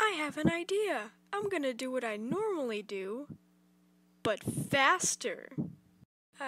I have an idea. I'm gonna do what I normally do, but faster. Uh,